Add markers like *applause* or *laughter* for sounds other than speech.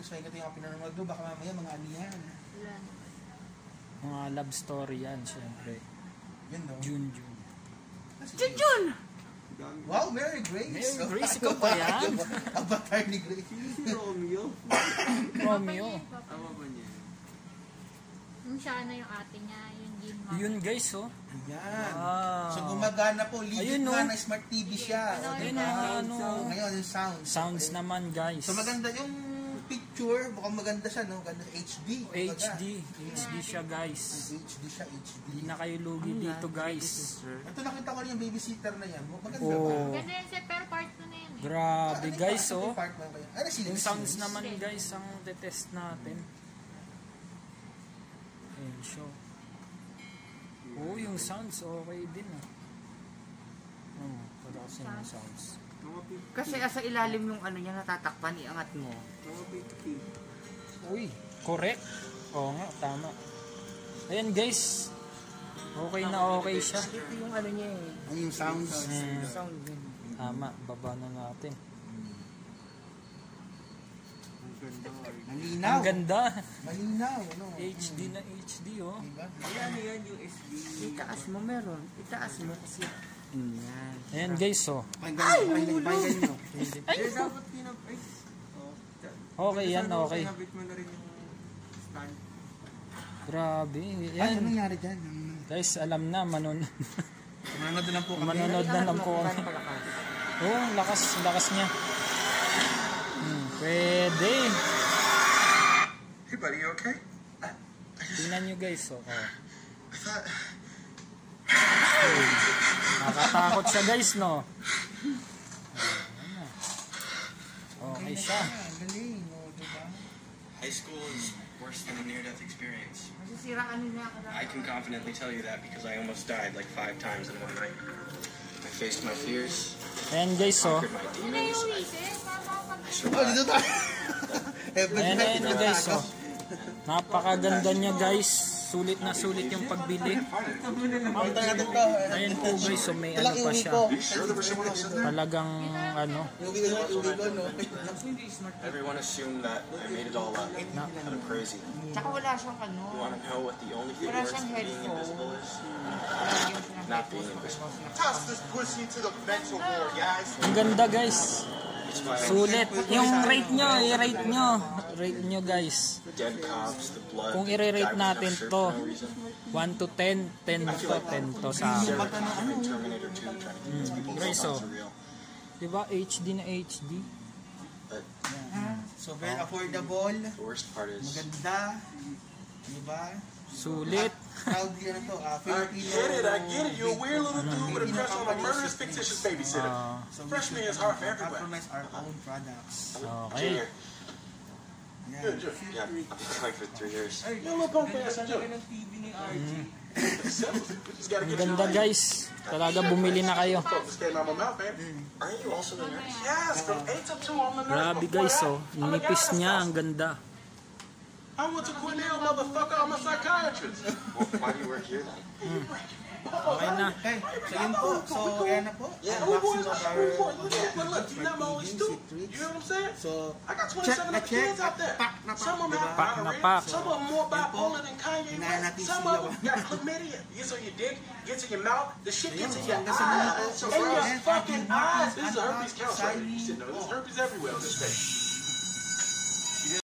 Gusto ko ito yung pinanonood mo, baka mamaya mga ano yan. Mga love story yan, syempre. Yun no? June, June. Junjun! Wow, Mary Grace! Mary Grace, ikaw pa yan? *laughs* Avatar ni Grace. Si Romeo. Romeo. Tama ba niya? Yung siya na yung ate niya, yung Jin Mama. Yun guys, oh. Yan. Wow. So gumagana po, legit Ayun, no? na na smart TV siya. Ano, Ayun diba? ang ano. So, ngayon, yung sound. Sounds naman guys. So maganda yung picture, mukhang maganda siya, no? Ganda HD. HD. HD siya guys. HD siya, HD. Hindi na kayo lugi dito guys. Ito nakita ko rin yung babysitter na yan. Maganda Oh. ba? Ganda yan siya, pero part 2 na yan eh. Grabe Ano guys, yung oh. part mo kaya? Ano? Yung sounds naman guys ang tetest natin. Ayun, show. Oo, yung sounds okay din ah. Hmm, para kasi yung sounds. Mga 50. Kasi asa ilalim yung ano niya natatakpan, iangat mo. Mga 50. Uy, correct. Oo nga, tama. Ayan guys. Okay na okay siya. Ito yung ano niya eh. Ano yung sounds? Sound din. tama, baba na natin. Ang ganda. Ay. Malinaw. Ang ganda. Malinaw, no? HD na HD oh. Diba? Ayan, yan yung SD. Itaas mo meron. Itaas mo kasi. Yan. Ayan guys oh. Pakinggan nyo, pakinggan pakinggan nyo. Eh, dapat tinap... Ay! Oh, Okay yan, okay. Tinabit mo na rin yung stand. Grabe. Ay, Yan. ano nangyari dyan? Guys, alam na, manon Manonood na lang po kami. manonood na lang po kami. Oo, oh, lakas, lakas niya. Hmm, pwede. Hey, buddy, you okay? Tingnan nyo guys, oh. oh. I thought. Nakatakot siya guys, no? Ayan na. Okay siya. Ang galing, no? Diba? High school is worse than a near-death experience. Masisiraan niya ako I can confidently tell you that because I almost died like five times in one night. I faced my fears, Ayan guys, oh. conquered my Ano demons. yung I, reason? Para I Oh, survived. dito tayo. Heaven Ayan, light, ayan na oh. dito guys, tayo. Napakaganda niya guys. Sulit na sulit yung pagbili. Ayan po guys, so may ano pa siya. Talagang ano? Everyone assumed that I made it all up. that I'm crazy. Tsaka wala siyang ano. You want to know what the only thing Wala worse than being invisible is? Not being invisible. Toss this pussy to the mental ward, guys. ang ganda guys. Sulit. Yung rate nyo, i-rate nyo. Rate nyo guys. Kung i-rate natin to, for no reason. 1 to 10, 10 to 10 to sa akin. Like Terminator 2 trying to convince people Grace, oh. Diba? HD na HD. But So, very affordable. the worst part is, Maganda. Diba? Sulit. Proudly ano to, ah, I Filipino. get it, I get it. You're a weird little dude with a crush on a murderous, fictitious babysitter. Ah, So, Freshman is hard for everywhere. Compromise our own products. okay. Junior, Yan. Good, Junior. yeah, I've been going for three years. You're a little punk ass, Ganda Junior. ng TV ni RG. Ang ganda guys. Talaga bumili na kayo. Fuck, this came out my mouth, man. Aren't you also the nurse? Yes, from 8 to 2 on the nurse. Grabe guys oh. Nipis niya. Ang ganda. I went to Cornell, motherfucker. I'm a psychiatrist. Well, why do you work here then? Okay na. Okay, so yun po. So, yan na po. Yeah, we Unboxing boys of are our cool boys. Look at mga But look, you're not my only TVs, student. treats. You know what I'm saying? So, I got 27 check na other check. kids out there. Pack na pack, Some of them diba? have Pack na gonorrhea. pack. Some of them more bipolar than Kanye Hinahanap West. natin Some sila, of them got chlamydia. Gets on your dick, gets in your mouth. The shit gets in your hanggang sa mga po. eyes. So, In your yan, fucking ating eyes. mga This is a herpes unbox, couch right here. You signing. should know. There's herpes everywhere on this face.